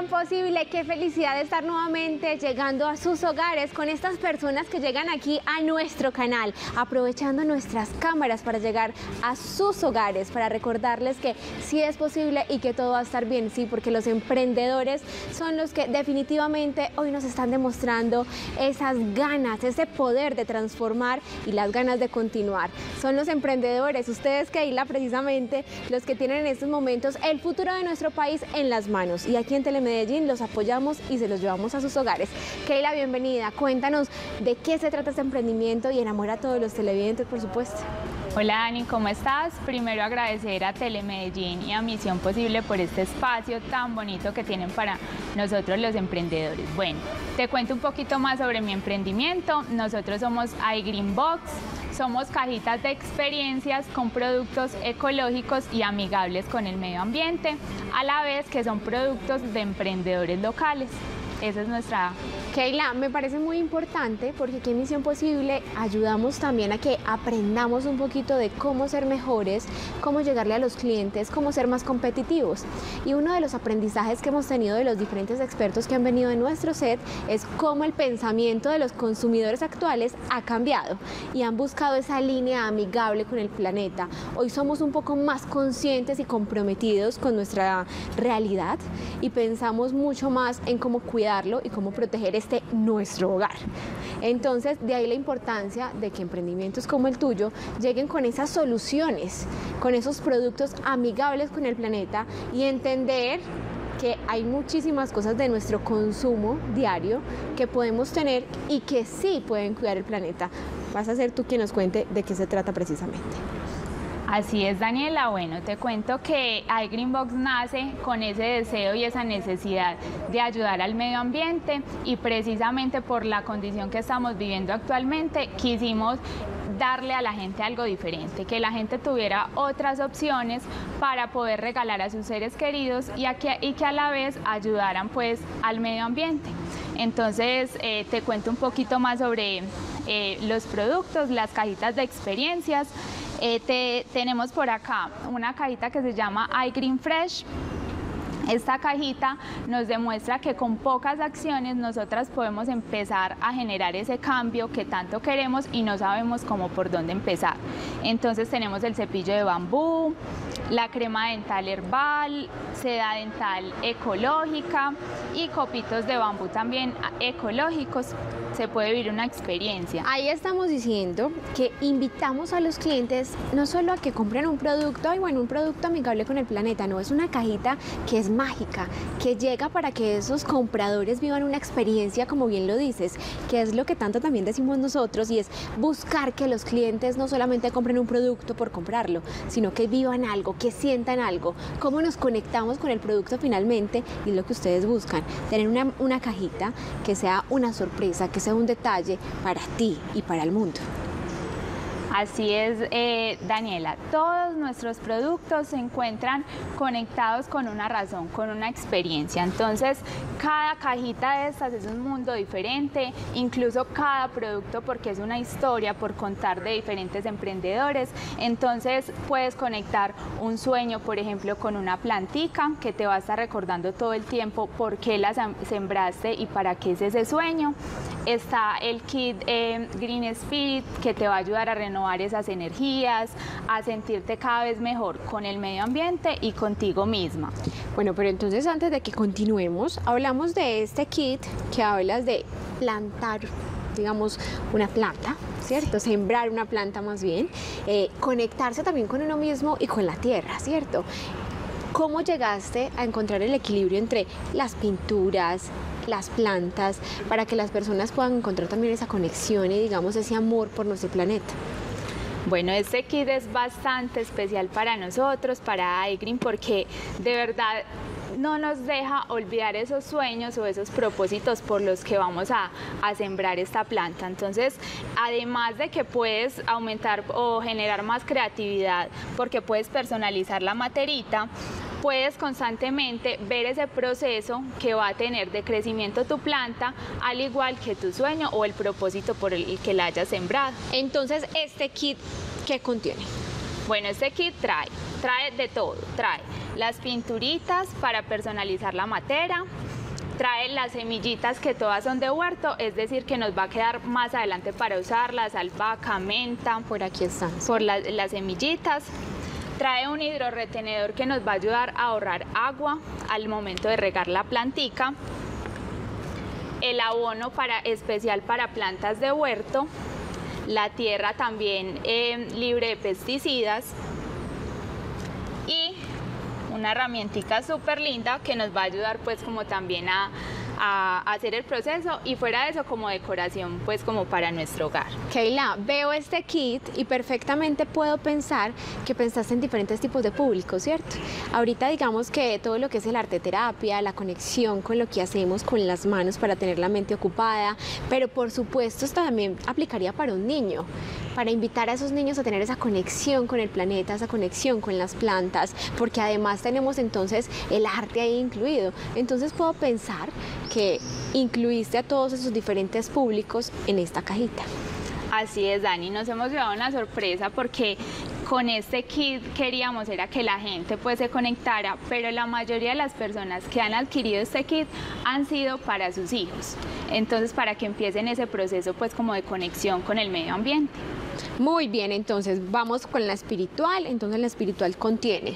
Misión Posible. Qué felicidad de estar nuevamente llegando a sus hogares con estas personas que llegan aquí a nuestro canal, aprovechando nuestras cámaras para llegar a sus hogares, para recordarles que sí es posible y que todo va a estar bien, sí, porque los emprendedores son los que definitivamente hoy nos están demostrando esas ganas, ese poder de transformar y las ganas de continuar. Son los emprendedores, ustedes que la precisamente, los que tienen en estos momentos el futuro de nuestro país en las manos. Y aquí en Telemedellín los apoyamos y se los llevamos a sus hogares. Keila, bienvenida. Cuéntanos de qué se trata este emprendimiento y enamora a todos los televidentes, por supuesto. Hola Dani, ¿cómo estás? Primero agradecer a Telemedellín y a Misión Posible por este espacio tan bonito que tienen para nosotros los emprendedores. Bueno, te cuento un poquito más sobre mi emprendimiento. Nosotros somos iGreenBox, somos cajitas de experiencias con productos ecológicos y amigables con el medio ambiente, a la vez que son productos de emprendedores locales. Esa es nuestra Keila, me parece muy importante porque aquí en Misión Posible ayudamos también a que aprendamos un poquito de cómo ser mejores, cómo llegarle a los clientes, cómo ser más competitivos. Y uno de los aprendizajes que hemos tenido de los diferentes expertos que han venido en nuestro set es cómo el pensamiento de los consumidores actuales ha cambiado y han buscado esa línea amigable con el planeta. Hoy somos un poco más conscientes y comprometidos con nuestra realidad y pensamos mucho más en cómo cuidarlo y cómo proteger este nuestro hogar. Entonces, de ahí la importancia de que emprendimientos como el tuyo lleguen con esas soluciones, con esos productos amigables con el planeta y entender que hay muchísimas cosas de nuestro consumo diario que podemos tener y que sí pueden cuidar el planeta. Vas a ser tú quien nos cuente de qué se trata precisamente. Así es, Daniela. Bueno, te cuento que iGreenBox nace con ese deseo y esa necesidad de ayudar al medio ambiente y precisamente por la condición que estamos viviendo actualmente quisimos darle a la gente algo diferente, que la gente tuviera otras opciones para poder regalar a sus seres queridos y, que a la vez ayudaran pues al medio ambiente. Entonces eh, te cuento un poquito más sobre eh, los productos, las cajitas de experiencias. Eh, tenemos por acá una cajita que se llama iGreen Fresh. Esta cajita nos demuestra que con pocas acciones nosotras podemos empezar a generar ese cambio que tanto queremos y no sabemos cómo por dónde empezar. Entonces tenemos el cepillo de bambú, la crema dental herbal, seda dental ecológica y copitos de bambú también ecológicos. Se puede vivir una experiencia. Ahí estamos diciendo que invitamos a los clientes no solo a que compren un producto, y bueno, un producto amigable con el planeta, no, es una cajita que es mágica, que llega para que esos compradores vivan una experiencia, como bien lo dices, que es lo que tanto también decimos nosotros, y es buscar que los clientes no solamente compren un producto por comprarlo, sino que vivan algo, que sientan algo, cómo nos conectamos con el producto finalmente y lo que ustedes buscan, tener una, una cajita que sea una sorpresa, que sea un detalle para ti y para el mundo. Así es, eh, Daniela. Todos nuestros productos se encuentran conectados con una razón, con una experiencia. Entonces, cada cajita de estas es un mundo diferente, incluso cada producto porque es una historia por contar de diferentes emprendedores. Entonces, puedes conectar un sueño, por ejemplo, con una plantica que te va a estar recordando todo el tiempo por qué la sembraste y para qué es ese sueño. Está el kit eh, Green Spirit que te va a ayudar a renovar esas energías, a sentirte cada vez mejor con el medio ambiente y contigo misma. Bueno, pero entonces antes de que continuemos, hablamos de este kit que hablas de plantar digamos, una planta, ¿cierto? Sembrar una planta más bien, eh, conectarse también con uno mismo y con la tierra, ¿cierto? ¿Cómo llegaste a encontrar el equilibrio entre las pinturas, las plantas, para que las personas puedan encontrar también esa conexión y, digamos, ese amor por nuestro planeta? Bueno, este kit es bastante especial para nosotros, para iGreen, porque de verdad no nos deja olvidar esos sueños o esos propósitos por los que vamos a, a, sembrar esta planta. Entonces, además de que puedes aumentar o generar más creatividad porque puedes personalizar la materita, puedes constantemente ver ese proceso que va a tener de crecimiento tu planta, al igual que tu sueño o el propósito por el que la hayas sembrado. Entonces, este kit, ¿qué contiene? Bueno, este kit trae, trae de todo, trae las pinturitas para personalizar la matera, trae las semillitas que todas son de huerto, es decir, que nos va a quedar más adelante para usarlas, albahaca, menta. Por aquí están. Por las semillitas. Trae un hidroretenedor que nos va a ayudar a ahorrar agua al momento de regar la plantica. El abono para, especial para plantas de huerto. La tierra también eh, libre de pesticidas una herramientica súper linda que nos va a ayudar pues como también a, a, hacer el proceso y fuera de eso como decoración pues como para nuestro hogar. Keila, veo este kit y perfectamente puedo pensar que pensaste en diferentes tipos de público, ¿cierto? Ahorita digamos que todo lo que es el arte terapia, la conexión con lo que hacemos con las manos para tener la mente ocupada, pero por supuesto esto también aplicaría para un niño para invitar a esos niños a tener esa conexión con el planeta, esa conexión con las plantas, porque además tenemos entonces el arte ahí incluido. Entonces puedo pensar que incluiste a todos esos diferentes públicos en esta cajita. Así es, Dani, nos hemos llevado una sorpresa porque con este kit queríamos era que la gente pues se conectara, pero la mayoría de las personas que han adquirido este kit han sido para sus hijos. Entonces, para que empiecen ese proceso pues como de conexión con el medio ambiente. Muy bien, entonces vamos con la espiritual. Entonces la espiritual contiene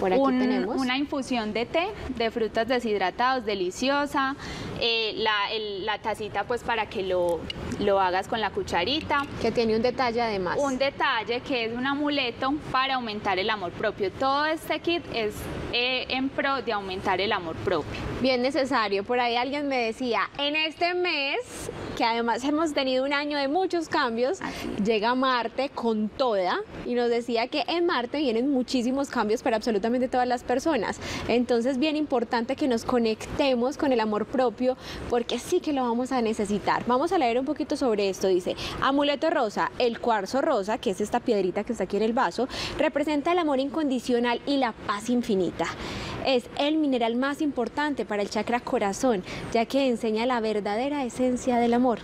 por aquí tenemos. Una infusión de té de frutas deshidratados, deliciosa. Eh, la, tacita pues para que lo, lo hagas con la cucharita. Que tiene un detalle además. Un detalle que es un amuleto para aumentar el amor propio. Todo este kit es eh, en pro de aumentar el amor propio. Bien necesario. Por ahí alguien me decía, en este mes, que además hemos tenido un año de muchos cambios, llega Marte con toda y nos decía que en Marte vienen muchísimos cambios para absolutamente todas las personas. Entonces, bien importante que nos conectemos con el amor propio porque sí que lo vamos a necesitar. Vamos a leer un poquito sobre esto. Dice, amuleto rosa, el cuarzo rosa, que es esta piedrita que está aquí en el vaso, representa el amor incondicional y la paz infinita. จ้ะ Es el mineral más importante para el chakra corazón, ya que enseña la verdadera esencia del amor.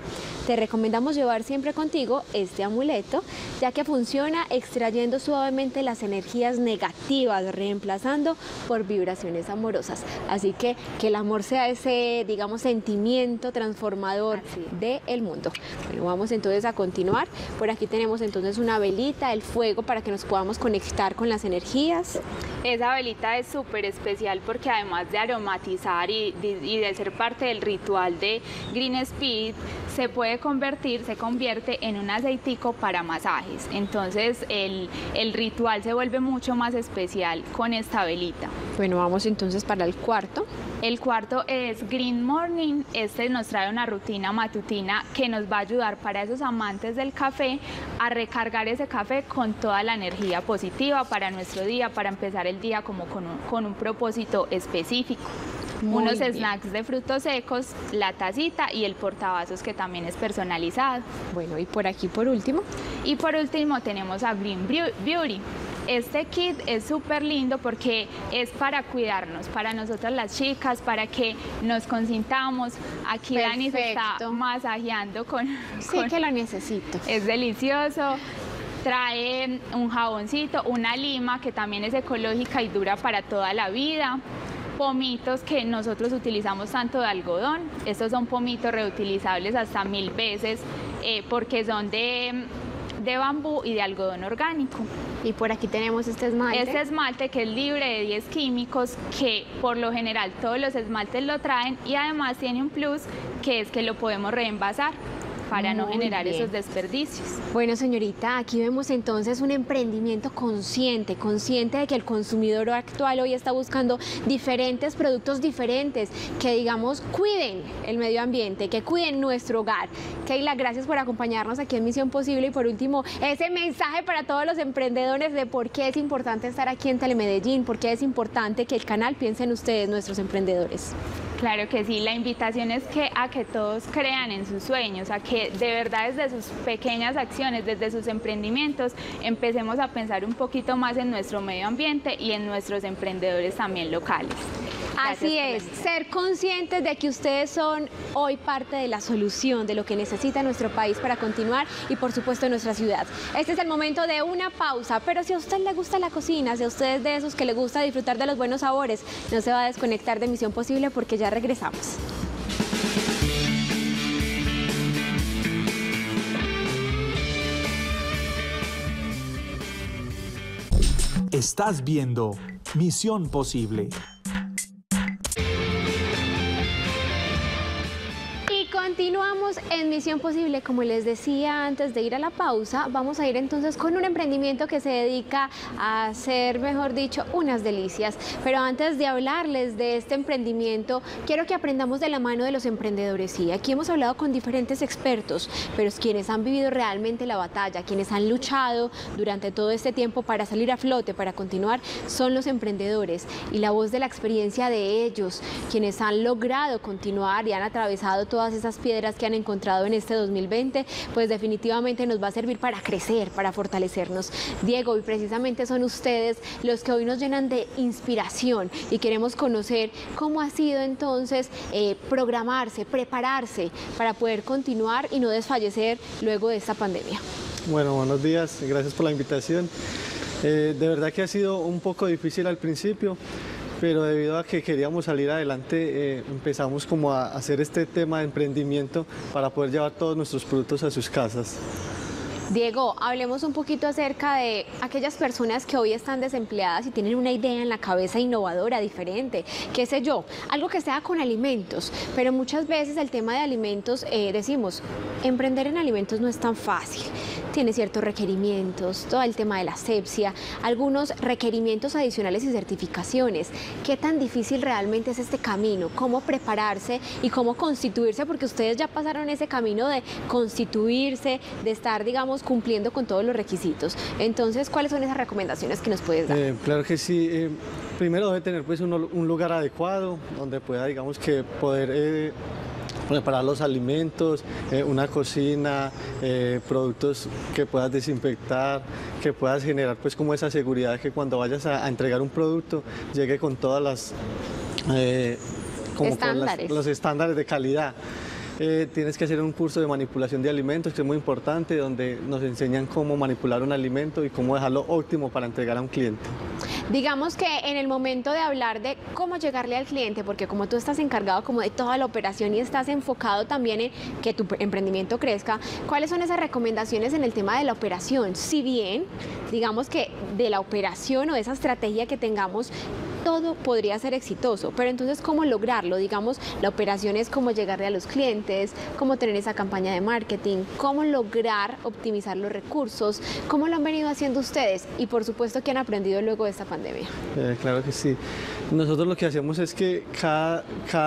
Te recomendamos llevar siempre contigo este amuleto, ya que funciona extrayendo suavemente las energías negativas, reemplazando por vibraciones amorosas. Así que que el amor sea ese, digamos, sentimiento transformador del mundo. Bueno, vamos entonces a continuar. Por aquí tenemos entonces una velita, el fuego para que nos podamos conectar con las energías. Esa velita es súper especial porque además de aromatizar y, y de ser parte del ritual de Green Speed, se puede convertir, se convierte en un aceitico para masajes. Entonces el, el ritual se vuelve mucho más especial con esta velita. Bueno, vamos entonces para el cuarto. El cuarto es Green Morning. Este nos trae una rutina matutina que nos va a ayudar para esos amantes del café a recargar ese café con toda la energía positiva para nuestro día, para empezar el día como con un, con un propósito específico unos snacks de frutos secos, la tacita y el portavasos que también es personalizado. Bueno, y por aquí por último. Y por último tenemos a Green Beauty. Este kit es súper lindo porque es para cuidarnos, para nosotras las chicas, para que nos consintamos. Aquí Dani se está masajeando con... Sí que lo necesito. Es delicioso trae un jaboncito, una lima que también es ecológica y dura para toda la vida pomitos que nosotros utilizamos tanto de algodón. Estos son pomitos reutilizables hasta mil veces eh, porque son de, de bambú y de algodón orgánico. Y por aquí tenemos este esmalte. Este esmalte que es libre de 10 químicos, que por lo general todos los esmaltes lo traen y además tiene un plus que es que lo podemos reenvasar para no generar esos desperdicios. Bueno, señorita, aquí vemos entonces un emprendimiento consciente, consciente de que el consumidor actual hoy está buscando diferentes productos diferentes que, digamos, cuiden el medio ambiente, que cuiden nuestro hogar. Keila, gracias por acompañarnos aquí en Misión Posible y por último, ese mensaje para todos los emprendedores de por qué es importante estar aquí en Telemedellín, por qué es importante que el canal piense en ustedes, nuestros emprendedores. Claro que sí, la invitación es que a que todos crean en sus sueños, a que de verdad desde sus pequeñas acciones, desde sus emprendimientos, empecemos a pensar un poquito más en nuestro medio ambiente y en nuestros emprendedores también locales. Así es, ser conscientes de que ustedes son hoy parte de la solución de lo que necesita nuestro país para continuar y por supuesto nuestra ciudad. Este es el momento de una pausa, pero si a usted le gusta la cocina, si a usted es de esos que le gusta disfrutar de los buenos sabores, no se va a desconectar de Misión Posible porque ya regresamos. Estás viendo Misión Posible. En Misión Posible, como les decía antes de ir a la pausa, vamos a ir entonces con un emprendimiento que se dedica a hacer, mejor dicho, unas delicias. Pero antes de hablarles de este emprendimiento, quiero que aprendamos de la mano de los emprendedores. Y aquí hemos hablado con diferentes expertos, pero es quienes han vivido realmente la batalla, quienes han luchado durante todo este tiempo para salir a flote, para continuar, son los emprendedores. Y la voz de la experiencia de ellos, quienes han logrado continuar y han atravesado todas esas piedras que han encontrado en este 2020, pues definitivamente nos va a servir para crecer, para fortalecernos. Diego, y precisamente son ustedes los que hoy nos llenan de inspiración y queremos conocer cómo ha sido entonces eh, programarse, prepararse para poder continuar y no desfallecer luego de esta pandemia. Bueno, buenos días, gracias por la invitación. Eh, de verdad que ha sido un poco difícil al principio, pero debido a que queríamos salir adelante, eh, empezamos como a hacer este tema de emprendimiento para poder llevar todos nuestros productos a sus casas. Diego, hablemos un poquito acerca de aquellas personas que hoy están desempleadas y tienen una idea en la cabeza innovadora, diferente, qué sé yo, algo que sea con alimentos, pero muchas veces el tema de alimentos, eh, decimos, emprender en alimentos no es tan fácil tiene ciertos requerimientos, todo el tema de la asepsia, algunos requerimientos adicionales y certificaciones. ¿Qué tan difícil realmente es este camino? ¿Cómo prepararse y cómo constituirse? Porque ustedes ya pasaron ese camino de constituirse, de estar, digamos, cumpliendo con todos los requisitos. Entonces, ¿cuáles son esas recomendaciones que nos puedes dar? Eh, claro que sí. Eh, primero debe tener pues un, lugar adecuado donde pueda, digamos, que poder... Eh, preparar los alimentos, eh, una cocina, eh, productos que puedas desinfectar, que puedas generar pues como esa seguridad de que cuando vayas a, entregar un producto llegue con todas las... Eh, estándares. los estándares de calidad. Tienes que hacer un curso de manipulación de alimentos que es muy importante, donde nos enseñan cómo manipular un alimento y cómo dejarlo óptimo para entregar a un cliente. Digamos que en el momento de hablar de cómo llegarle al cliente, porque como tú estás encargado como de toda la operación y estás enfocado también en que tu emprendimiento crezca, ¿cuáles son esas recomendaciones en el tema de la operación? Si bien, digamos que de la operación o de esa estrategia que tengamos todo podría ser exitoso, pero entonces cómo lograrlo, digamos, la operación es cómo llegarle a los clientes, cómo tener esa campaña de marketing, cómo lograr optimizar los recursos, cómo lo han venido haciendo ustedes y por supuesto que han aprendido luego de esta pandemia. Eh, claro que sí. Nosotros lo que hacemos es que cada,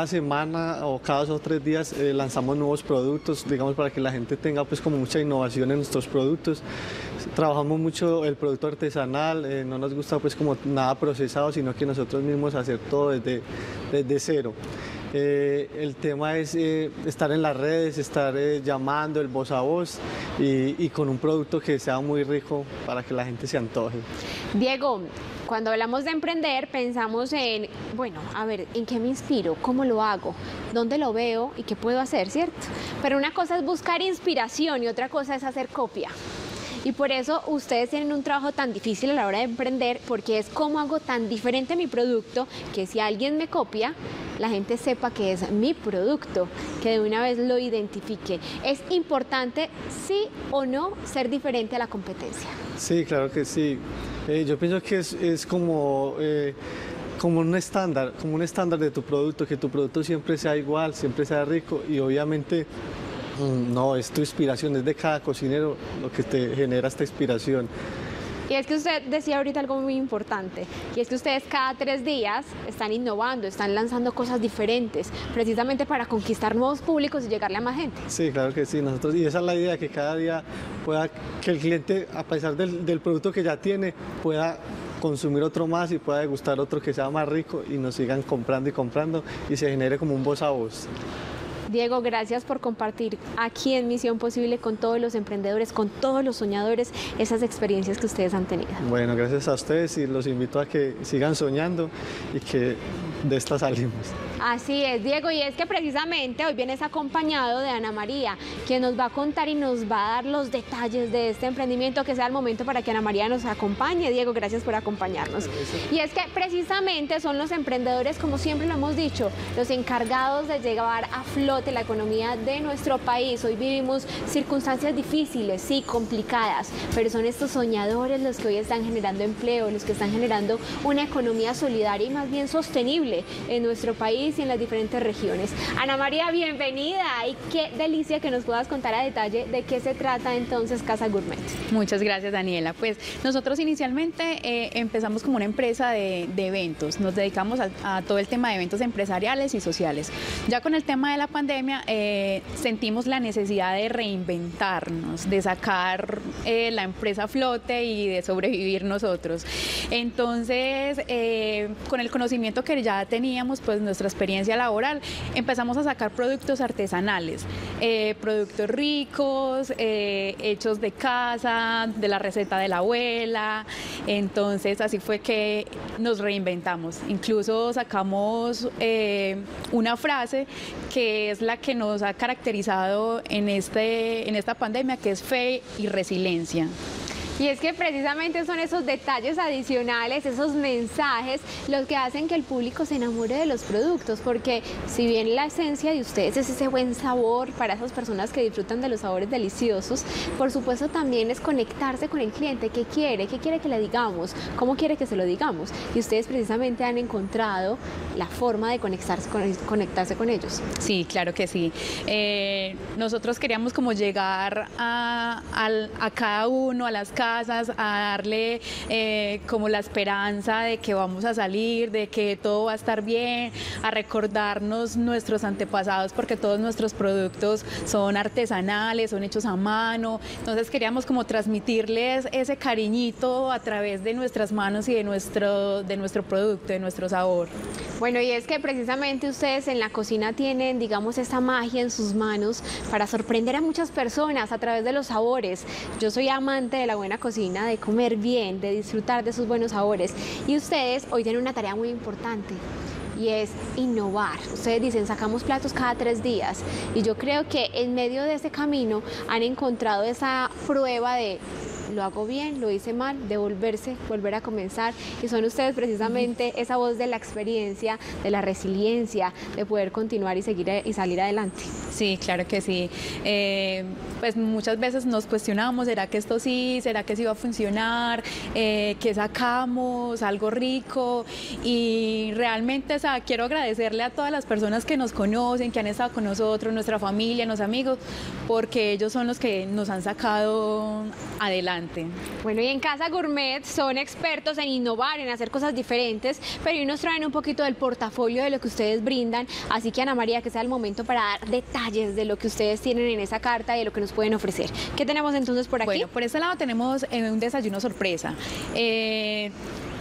semana o cada dos o tres días eh, lanzamos nuevos productos, digamos, para que la gente tenga pues como mucha innovación en nuestros productos. Trabajamos mucho el producto artesanal, eh, no nos gusta pues como nada procesado, sino que nosotros mismos hacer todo desde, desde cero. Eh, el tema es eh, estar en las redes, estar eh, llamando el voz a voz y, y, con un producto que sea muy rico para que la gente se antoje. Diego, cuando hablamos de emprender pensamos en, bueno, a ver, ¿en qué me inspiro? ¿Cómo lo hago? ¿Dónde lo veo? ¿Y qué puedo hacer? ¿Cierto? Pero una cosa es buscar inspiración y otra cosa es hacer copia. Y por eso ustedes tienen un trabajo tan difícil a la hora de emprender, porque es cómo hago tan diferente mi producto que si alguien me copia, la gente sepa que es mi producto, que de una vez lo identifique. Es importante, sí o no, ser diferente a la competencia. Sí, claro que sí. Eh, yo pienso que es, como... Eh, como un estándar, como un estándar de tu producto, que tu producto siempre sea igual, siempre sea rico y obviamente no, es tu inspiración, es de cada cocinero lo que te genera esta inspiración. Y es que usted decía ahorita algo muy importante, y es que ustedes cada tres días están innovando, están lanzando cosas diferentes, precisamente para conquistar nuevos públicos y llegarle a más gente. Sí, claro que sí, nosotros, y esa es la idea, que cada día pueda, que el cliente, a pesar del, del producto que ya tiene, pueda consumir otro más y pueda degustar otro que sea más rico y nos sigan comprando y comprando y se genere como un voz a voz. Diego, gracias por compartir aquí en Misión Posible con todos los emprendedores, con todos los soñadores, esas experiencias que ustedes han tenido. Bueno, gracias a ustedes y los invito a que sigan soñando y que de esta salimos. Así es, Diego, y es que precisamente hoy vienes acompañado de Ana María, quien nos va a contar y nos va a dar los detalles de este emprendimiento, que sea el momento para que Ana María nos acompañe. Diego, gracias por acompañarnos. Y es que precisamente son los emprendedores, como siempre lo hemos dicho, los encargados de llevar a flote la economía de nuestro país. Hoy vivimos circunstancias difíciles, sí, complicadas, pero son estos soñadores los que hoy están generando empleo, los que están generando una economía solidaria y más bien sostenible en nuestro país y en las diferentes regiones. Ana María, bienvenida y qué delicia que nos puedas contar a detalle de qué se trata entonces Casa Gourmet. Muchas gracias Daniela. Pues nosotros inicialmente eh, empezamos como una empresa de, eventos, nos dedicamos a, todo el tema de eventos empresariales y sociales. Ya con el tema de la pandemia eh, sentimos la necesidad de reinventarnos, de sacar eh, la empresa a flote y de sobrevivir nosotros. Entonces, con el conocimiento que ya teníamos, pues nuestra experiencia laboral, empezamos a sacar productos artesanales, eh, productos ricos, eh, hechos de casa, de la receta de la abuela. Entonces así fue que nos reinventamos. Incluso sacamos eh, una frase que es la que nos ha caracterizado en, este, en esta pandemia, que es fe y resiliencia. Y es que precisamente son esos detalles adicionales, esos mensajes, los que hacen que el público se enamore de los productos, porque si bien la esencia de ustedes es ese buen sabor para esas personas que disfrutan de los sabores deliciosos, por supuesto también es conectarse con el cliente, qué quiere, qué quiere que le digamos, cómo quiere que se lo digamos. Y ustedes precisamente han encontrado la forma de conectarse con, conectarse con ellos. Sí, claro que sí. Eh, nosotros queríamos como llegar a, a cada uno, a las casas, a darle eh, como la esperanza de que vamos a salir, de que todo va a estar bien, a recordarnos nuestros antepasados porque todos nuestros productos son artesanales, son hechos a mano. Entonces queríamos como transmitirles ese cariñito a través de nuestras manos y de nuestro, de nuestro producto, de nuestro sabor. Bueno, y es que precisamente ustedes en la cocina tienen, digamos, esta magia en sus manos para sorprender a muchas personas a través de los sabores. Yo soy amante de la buena cocina, de comer bien, de disfrutar de sus buenos sabores. Y ustedes hoy tienen una tarea muy importante y es innovar. Ustedes dicen, sacamos platos cada tres días y yo creo que en medio de ese camino han encontrado esa prueba de lo hago bien, lo hice mal, devolverse, volver a comenzar. Y son ustedes precisamente esa voz de la experiencia, de la resiliencia, de poder continuar y seguir y salir adelante. Sí, claro que sí. Eh, pues muchas veces nos cuestionamos, ¿será que esto sí? ¿Será que sí va a funcionar? Eh, ¿Qué sacamos? ¿Algo rico? Y realmente, o sea, quiero agradecerle a todas las personas que nos conocen, que han estado con nosotros, nuestra familia, los amigos, porque ellos son los que nos han sacado adelante bueno, y en Casa Gourmet son expertos en innovar, en hacer cosas diferentes, pero hoy nos traen un poquito del portafolio de lo que ustedes brindan. Así que Ana María, que sea el momento para dar detalles de lo que ustedes tienen en esa carta y de lo que nos pueden ofrecer. ¿Qué tenemos entonces por aquí? Bueno, por este lado tenemos eh, un desayuno sorpresa. Eh,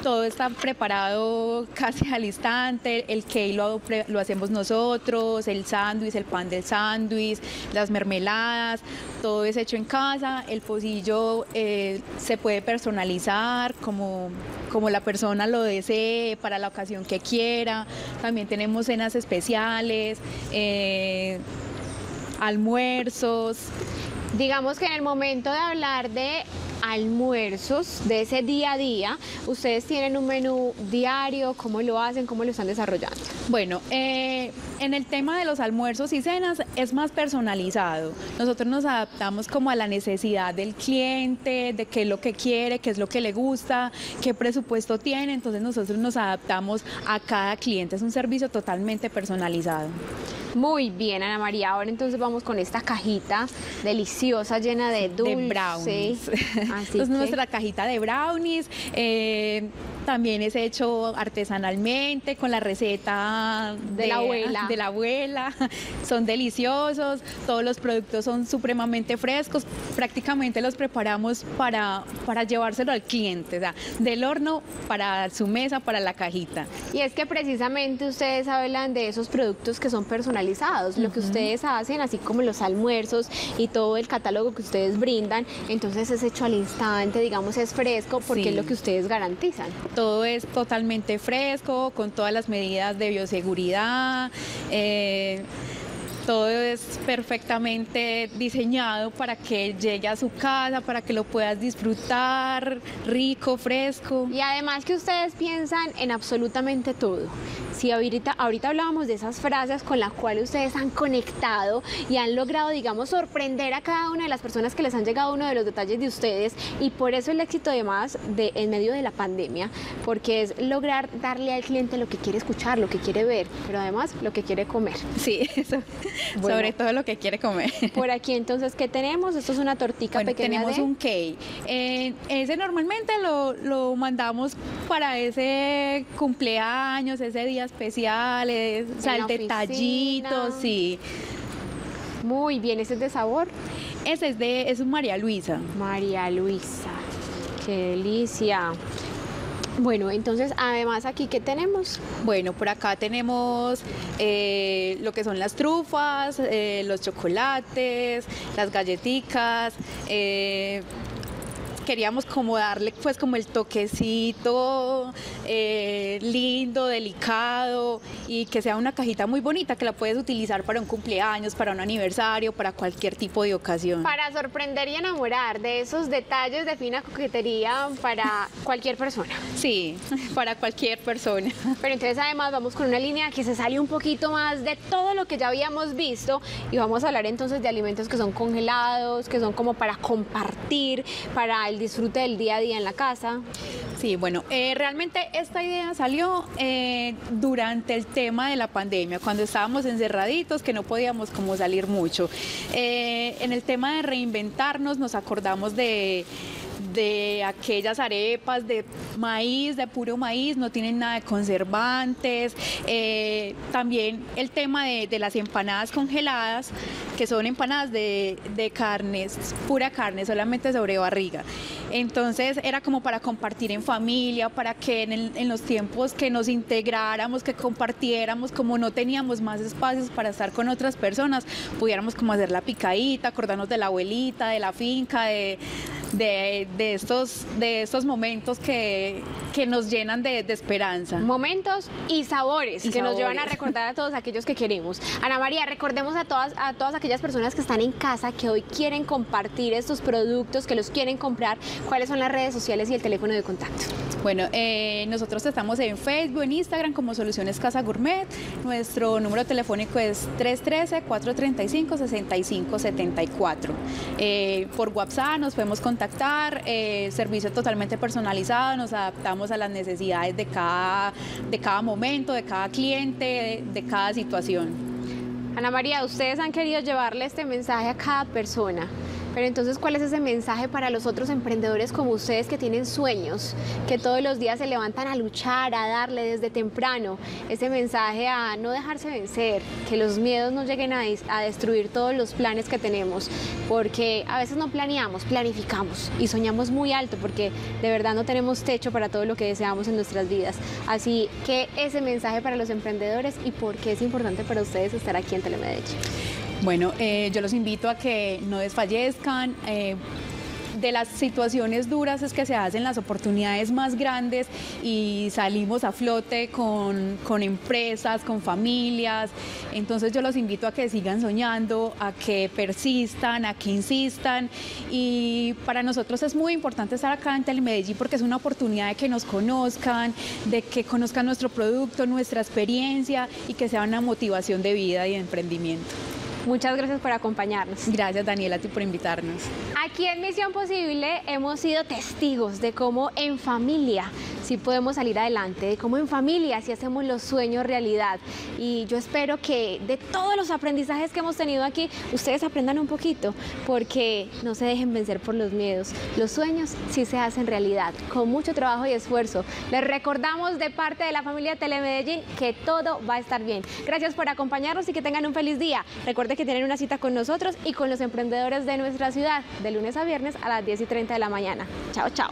todo está preparado casi al instante, el cake lo, hacemos nosotros, el sándwich, el pan del sándwich, las mermeladas, todo es hecho en casa, el pocillo eh, se puede personalizar como, como la persona lo desee, para la ocasión que quiera, también tenemos cenas especiales, eh, almuerzos. Digamos que en el momento de hablar de almuerzos de ese día a día, ustedes tienen un menú diario, cómo lo hacen, cómo lo están desarrollando. Bueno, eh, en el tema de los almuerzos y cenas es más personalizado. Nosotros nos adaptamos como a la necesidad del cliente, de qué es lo que quiere, qué es lo que le gusta, qué presupuesto tiene. Entonces nosotros nos adaptamos a cada cliente. Es un servicio totalmente personalizado. Muy bien, Ana María. Ahora entonces vamos con esta cajita deliciosa llena de dulces. De brownies. es nuestra cajita de brownies. Eh, también es hecho artesanalmente con la receta de, la abuela. de la abuela, son deliciosos, todos los productos son supremamente frescos, prácticamente los preparamos para, para llevárselo al cliente, o sea, del horno para su mesa, para la cajita. Y es que precisamente ustedes hablan de esos productos que son personalizados, lo que ustedes hacen, así como los almuerzos y todo el catálogo que ustedes brindan, entonces es hecho al instante, digamos, es fresco porque es lo que ustedes garantizan. Todo es totalmente fresco, con todas las medidas de bioseguridad. Eh, todo es perfectamente diseñado para que llegue a su casa, para que lo puedas disfrutar, rico, fresco. Y además que ustedes piensan en absolutamente todo. Si ahorita, ahorita hablábamos de esas frases con las cuales ustedes han conectado y han logrado, digamos, sorprender a cada una de las personas que les han llegado uno de los detalles de ustedes y por eso el éxito además de en medio de la pandemia, porque es lograr darle al cliente lo que quiere escuchar, lo que quiere ver, pero además lo que quiere comer. Sí, eso. sobre todo lo que quiere comer. Por aquí entonces, ¿qué tenemos? Esto es una tortica bueno, pequeña. Tenemos un cake. Eh, ese normalmente lo, lo mandamos para ese cumpleaños, ese día especiales, o sea, el detallito, sí. Muy bien, ¿ese es de sabor? Ese es de, es un María Luisa. María Luisa, qué delicia. Bueno, entonces además aquí qué tenemos? Bueno, por acá tenemos eh, lo que son las trufas, eh, los chocolates, las galletitas, eh, queríamos como darle pues como el toquecito eh, lindo, delicado y que sea una cajita muy bonita que la puedes utilizar para un cumpleaños, para un aniversario, para cualquier tipo de ocasión. Para sorprender y enamorar de esos detalles de fina coquetería para cualquier persona. Sí, para cualquier persona. Pero entonces además vamos con una línea que se sale un poquito más de todo lo que ya habíamos visto y vamos a hablar entonces de alimentos que son congelados, que son como para compartir, para el disfrute del día a día en la casa. Sí, bueno, eh, realmente esta idea salió eh, durante el tema de la pandemia, cuando estábamos encerraditos, que no podíamos como salir mucho. Eh, en el tema de reinventarnos nos acordamos de de aquellas arepas de maíz, de puro maíz, no tienen nada de conservantes. Eh, también el tema de, las empanadas congeladas, que son empanadas de, de carnes, pura carne, solamente sobre barriga. Entonces era como para compartir en familia, para que en, en, los tiempos que nos integráramos, que compartiéramos, como no teníamos más espacios para estar con otras personas, pudiéramos como hacer la picadita, acordarnos de la abuelita, de la finca, de, de, de, estos, de estos momentos que, que nos llenan de, de, esperanza. Momentos y sabores que nos llevan a recordar a todos aquellos que queremos. Ana María, recordemos a todas, a todas aquellas personas que están en casa, que hoy quieren compartir estos productos, que los quieren comprar, cuáles son las redes sociales y el teléfono de contacto. Bueno, eh, nosotros estamos en Facebook, en Instagram como Soluciones Casa Gourmet. Nuestro número telefónico es 313-435-6574. Eh, por WhatsApp nos podemos contactar, eh, servicio totalmente personalizado, nos adaptamos a las necesidades de cada, de cada momento, de cada cliente, de, de cada situación. Ana María, ustedes han querido llevarle este mensaje a cada persona. Pero entonces, ¿cuál es ese mensaje para los otros emprendedores como ustedes que tienen sueños, que todos los días se levantan a luchar, a darle desde temprano? Ese mensaje a no dejarse vencer, que los miedos no lleguen a, destruir todos los planes que tenemos, porque a veces no planeamos, planificamos y soñamos muy alto porque de verdad no tenemos techo para todo lo que deseamos en nuestras vidas. Así que ese mensaje para los emprendedores y por qué es importante para ustedes estar aquí en Telemedellín. Bueno, eh, yo los invito a que no desfallezcan. Eh, de las situaciones duras es que se hacen las oportunidades más grandes y salimos a flote con, con, empresas, con familias. Entonces yo los invito a que sigan soñando, a que persistan, a que insistan. Y para nosotros es muy importante estar acá en Telemedellín porque es una oportunidad de que nos conozcan, de que conozcan nuestro producto, nuestra experiencia y que sea una motivación de vida y de emprendimiento. Muchas gracias por acompañarnos. Gracias Daniela a ti por invitarnos. Aquí en Misión Posible hemos sido testigos de cómo en familia sí podemos salir adelante, de cómo en familia sí hacemos los sueños realidad. Y yo espero que de todos los aprendizajes que hemos tenido aquí, ustedes aprendan un poquito, porque no se dejen vencer por los miedos. Los sueños sí se hacen realidad, con mucho trabajo y esfuerzo. Les recordamos de parte de la familia Telemedellín que todo va a estar bien. Gracias por acompañarnos y que tengan un feliz día. Recuerde que tienen una cita con nosotros y con los emprendedores de nuestra ciudad de lunes a viernes a las 10 y 30 de la mañana. Chao, chao.